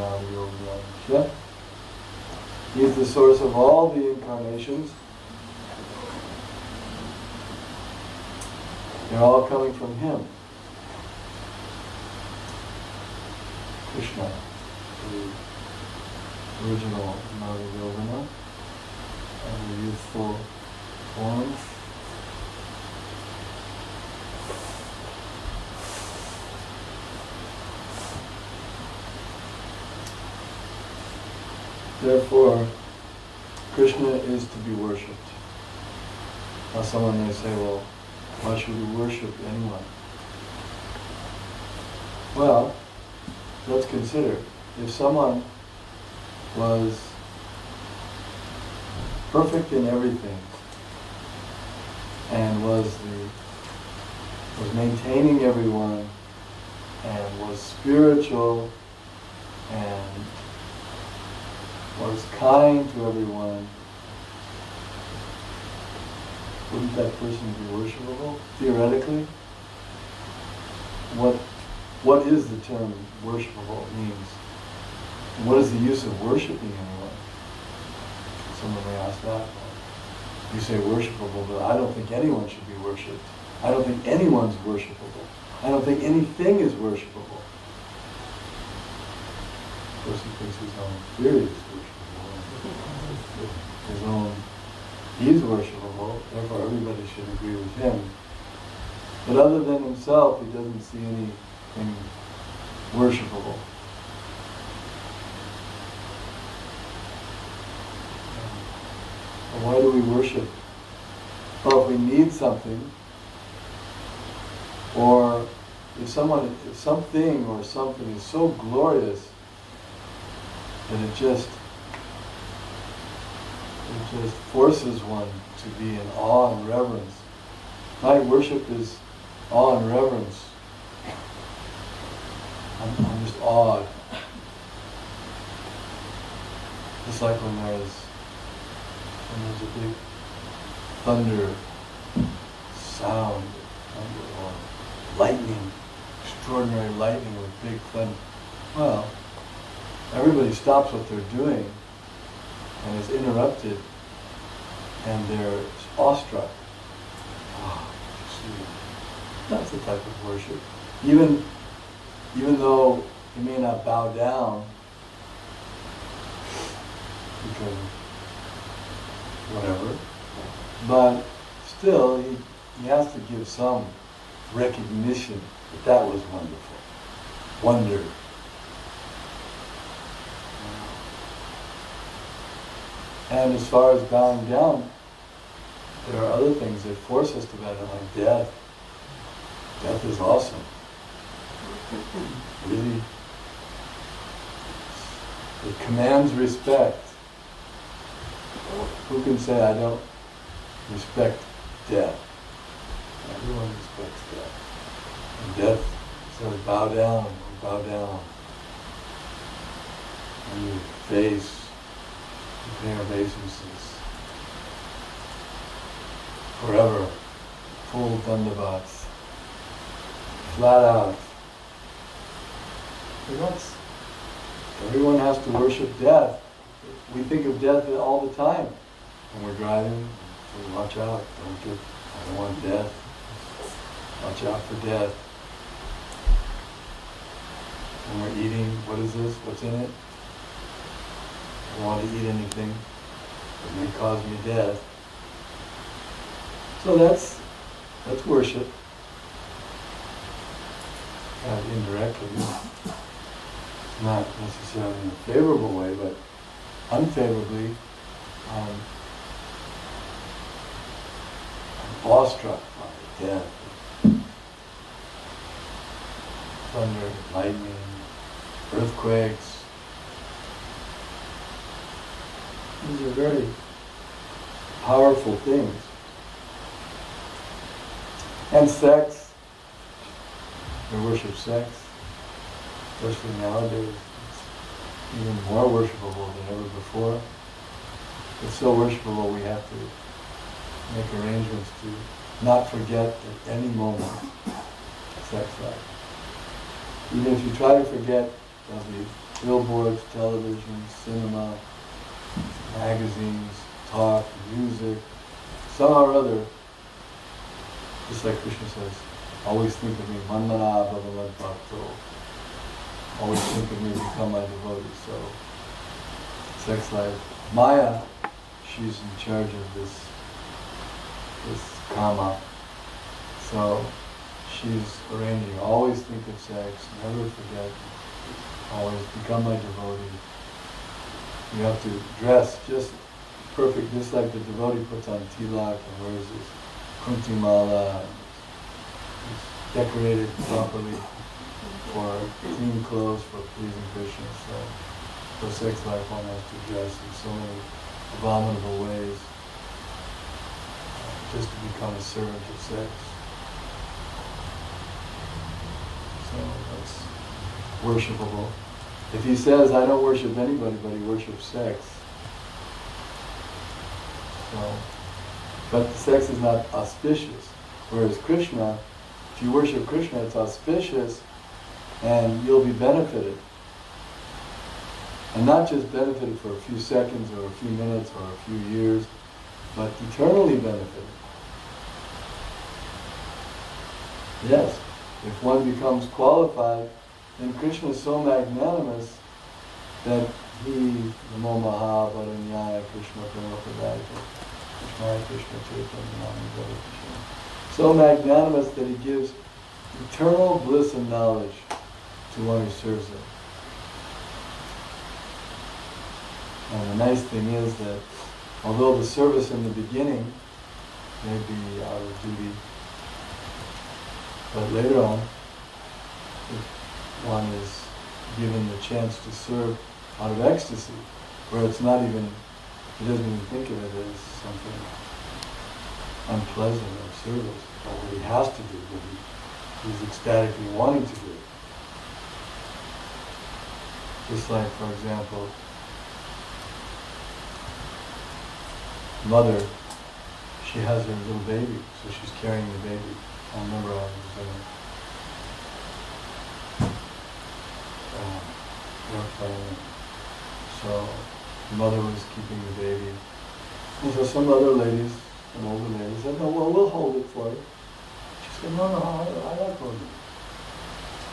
Navayoga He is the source of all the incarnations. They're all coming from Him. Krishna, the original Nava and the youthful form. Therefore, Krishna is to be worshipped. Now someone may say, well, why should we worship anyone? Well, let's consider, if someone was perfect in everything and was the was maintaining everyone and was spiritual and was kind to everyone, wouldn't that person be worshipable, theoretically? What, what is the term worshipable means? And what is the use of worshiping anyone? Someone may ask that. You say worshipable, but I don't think anyone should be worshipped. I don't think anyone's worshipable. I don't think anything is worshipable. Of course, he thinks he's own theory is his own, he's worshipable, therefore everybody should agree with him. But other than himself, he doesn't see anything worshipable. Well, why do we worship? Well, if we need something, or if someone, if something or something is so glorious that it just just forces one to be in awe and reverence. My worship is awe and reverence. I'm, I'm just awed. Just like when there's when there's a big thunder sound, thunder or lightning, extraordinary lightning with big thunder. Well, everybody stops what they're doing and is interrupted and they're awestruck. Oh, that's the type of worship. Even, even though he may not bow down because whatever, but still he, he has to give some recognition that that was wonderful. Wonder. And as far as bowing down, there are other things that force us to bow down, like death. Death is awesome. Really, it commands respect. Who can say I don't respect death? Everyone respects death. And death says bow down, bow down. And you face their obeisances. Forever, full dandavats, flat out. That's, everyone has to worship death. We think of death all the time. When we're driving, we watch out, don't get, I don't want death. Watch out for death. When we're eating, what is this? What's in it? Want to eat anything that may cause me death. So that's that's worship. Indirectly. Not necessarily in a favorable way, but unfavorably. Um, I'm awestruck by death. Thunder, lightning, earthquakes, These are very powerful things. And sex, we worship sex, especially nowadays. It's even more worshipable than ever before. It's so worshipable we have to make arrangements to not forget at any moment sex life. Even if you try to forget, there'll be billboards, television, cinema, magazines, talk, music, some or other, just like Krishna says, always think of me, manmana bhagavat bhakto. Always think of me, become my devotee. So, sex life. Maya, she's in charge of this, this karma. So, she's arranging, always think of sex, never forget, always become my devotee. You have to dress just perfect, just like the devotee puts on tilak and wears his kanthi mala, decorated properly for clean clothes for pleasing Krishna. So for sex life one has to dress in so many abominable ways uh, just to become a servant of sex. So that's worshipable. If he says, I don't worship anybody, but he worships sex, so, but sex is not auspicious. Whereas Krishna, if you worship Krishna, it's auspicious and you'll be benefited. And not just benefited for a few seconds or a few minutes or a few years, but eternally benefited. Yes, if one becomes qualified, then Krishna is so magnanimous that he, Namo Maha Vadanyaya Krishna Premapradaya Krishna Krishna Chaitanya So magnanimous that he gives eternal bliss and knowledge to one who serves him. And the nice thing is that although the service in the beginning may be out of duty, but later on, one is given the chance to serve out of ecstasy, where it's not even, he doesn't even think of it as something unpleasant or service, or what he has to do, but he, he's ecstatically wanting to do. Just like, for example, mother, she has her little baby, so she's carrying the baby. I remember I was uh, so the mother was keeping the baby. And so some other ladies, some older ladies said, no, well, we'll hold it for you. She said, no, no, I, I like holding it.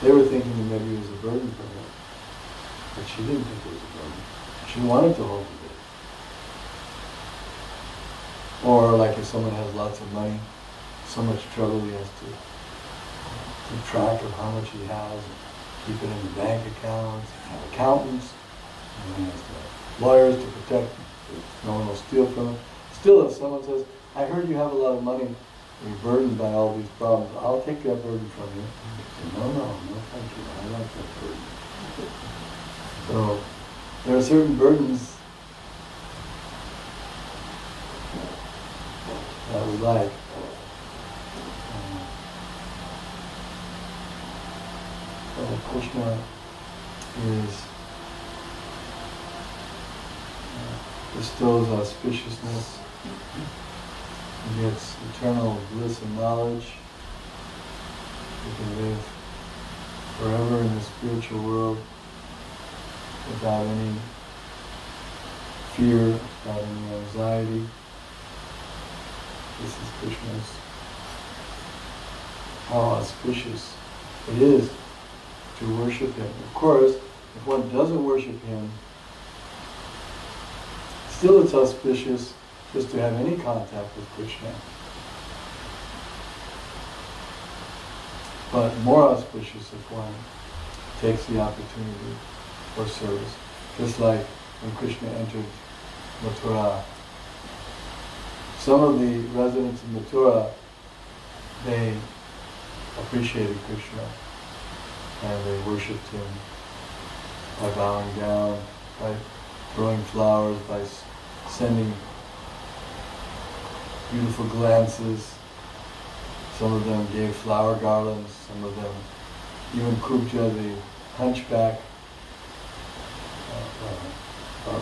They were thinking that maybe it was a burden for her. But she didn't think it was a burden. She wanted to hold the baby. Or like if someone has lots of money, so much trouble he has to keep track of how much he has, keep it in the bank accounts, have accountants, and lawyers to protect no one will steal from him. Still, if someone says, I heard you have a lot of money, you're burdened by all these problems, I'll take that burden from you. Say, no, no, no, thank you, I like that burden. So, there are certain burdens that we like. So Krishna is uh, bestows auspiciousness, he gets eternal bliss and knowledge. We can live forever in the spiritual world without any fear, without any anxiety. This is Krishna's, how auspicious it is to worship Him. Of course, if one doesn't worship Him, still it's auspicious just to have any contact with Krishna. But more auspicious if one takes the opportunity for service. Just like when Krishna entered Mathura. Some of the residents of Mathura, they appreciated Krishna and they worshipped him by bowing down, by throwing flowers, by sending beautiful glances. Some of them gave flower garlands, some of them, even Kubja, the hunchback, uh, uh,